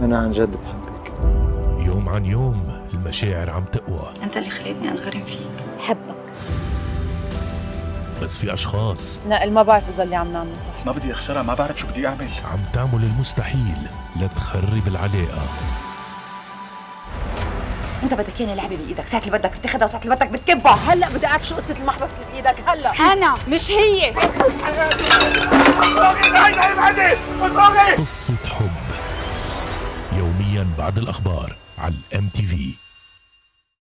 أنا عن جد بحبك. يوم عن يوم المشاعر عم تقوى. أنت اللي خليتني أنغرم فيك. بحبك بس في أشخاص نقل ما بعرف إذا اللي عم نعمله صح. ما بدي أخسرها ما بعرف شو بدي أعمل. عم تعمل المستحيل لتخرب العلاقة. أنت بدك إياني لعبة بإيدك. ساعة اللي بدك بتاخذها وساعة اللي بدك بتكبها. هلأ بدي أعرف شو قصة المحبس اللي بإيدك. هلأ. أنا. مش هي. قصة حب. يوميا بعد الأخبار على الام تي في